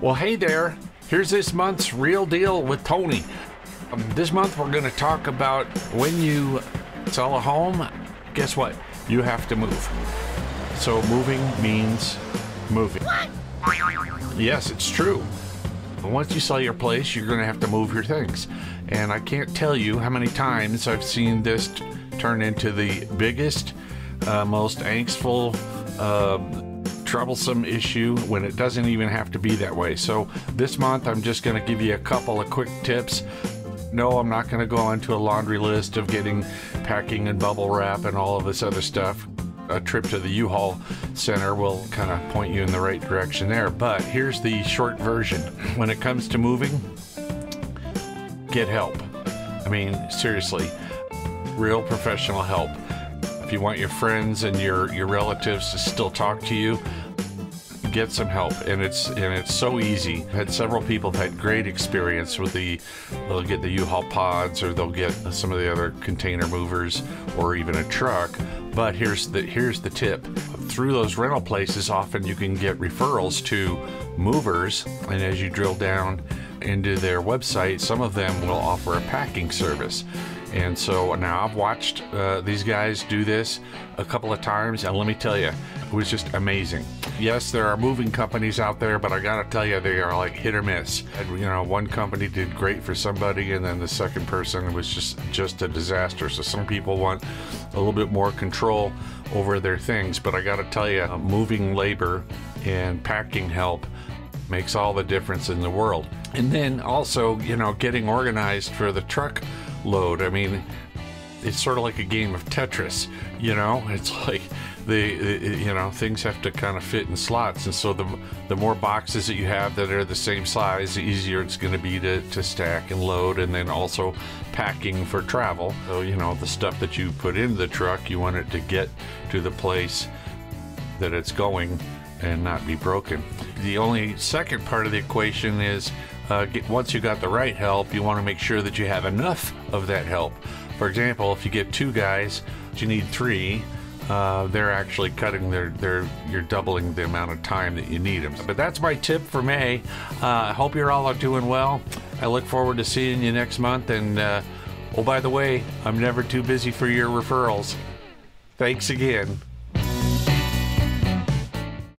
Well, hey there. Here's this month's real deal with Tony. Um, this month we're going to talk about when you sell a home, guess what? You have to move. So moving means moving. What? Yes, it's true. Once you sell your place, you're going to have to move your things. And I can't tell you how many times I've seen this turn into the biggest, uh, most angstful, uh, troublesome issue when it doesn't even have to be that way. So this month, I'm just going to give you a couple of quick tips. No, I'm not going to go into a laundry list of getting packing and bubble wrap and all of this other stuff a trip to the U-Haul center will kind of point you in the right direction there. But here's the short version. When it comes to moving, get help. I mean, seriously, real professional help. If you want your friends and your your relatives to still talk to you, get some help. And it's and it's so easy. Had several people have had great experience with the they'll get the u-haul pods or they'll get some of the other container movers or even a truck. But here's the here's the tip. Through those rental places often you can get referrals to movers. And as you drill down into their website some of them will offer a packing service and so now I've watched uh, these guys do this a couple of times, and let me tell you, it was just amazing. Yes, there are moving companies out there, but I gotta tell you, they are like hit or miss. And, you know, one company did great for somebody, and then the second person was just just a disaster. So some people want a little bit more control over their things, but I gotta tell you, moving labor and packing help makes all the difference in the world. And then also, you know, getting organized for the truck load. I mean, it's sort of like a game of Tetris, you know? It's like the, you know things have to kind of fit in slots, and so the the more boxes that you have that are the same size, the easier it's going to be to to stack and load, and then also packing for travel. So you know the stuff that you put in the truck, you want it to get to the place that it's going and not be broken. The only second part of the equation is uh, get, once you got the right help, you want to make sure that you have enough of that help. For example, if you get two guys, you need three. Uh, they're actually cutting their, their, you're doubling the amount of time that you need them. But that's my tip for May. Uh, I hope you're all doing well. I look forward to seeing you next month. And uh, oh, by the way, I'm never too busy for your referrals. Thanks again.